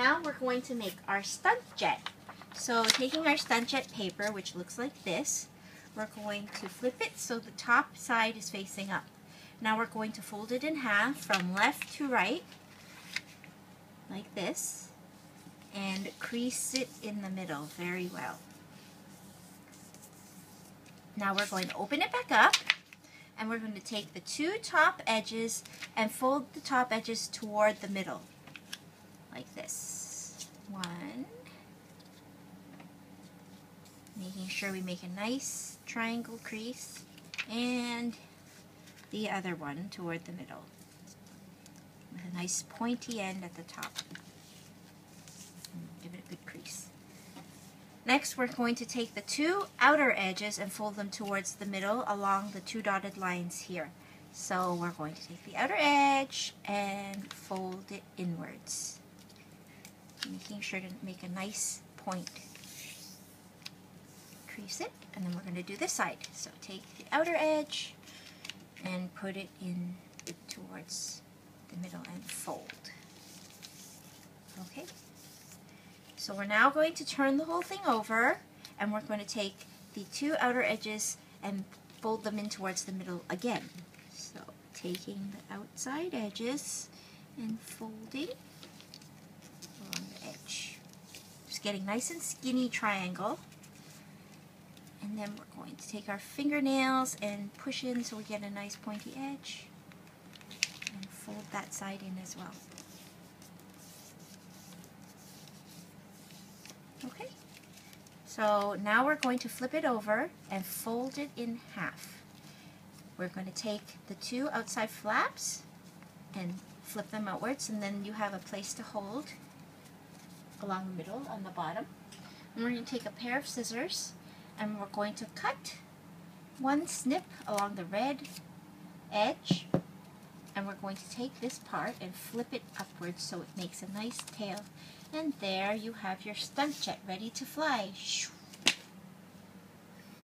now we're going to make our stunt jet. So taking our stunt jet paper, which looks like this, we're going to flip it so the top side is facing up. Now we're going to fold it in half from left to right, like this, and crease it in the middle very well. Now we're going to open it back up, and we're going to take the two top edges and fold the top edges toward the middle, like this. One, making sure we make a nice triangle crease, and the other one toward the middle with a nice pointy end at the top. Give it a good crease. Next, we're going to take the two outer edges and fold them towards the middle along the two dotted lines here. So we're going to take the outer edge and fold it inwards, making sure to make a nice point. Crease it, and then we're going to do this side. So take the outer edge and put it in towards the middle and fold. Okay. So we're now going to turn the whole thing over and we're going to take the two outer edges and fold them in towards the middle again. So taking the outside edges and folding edge. Just getting nice and skinny triangle. And then we're going to take our fingernails and push in so we get a nice pointy edge and fold that side in as well. Okay, so now we're going to flip it over and fold it in half. We're going to take the two outside flaps and flip them outwards and then you have a place to hold along the middle on the bottom. And we're going to take a pair of scissors and we're going to cut one snip along the red edge and we're going to take this part and flip it upwards so it makes a nice tail and there you have your stunt jet ready to fly.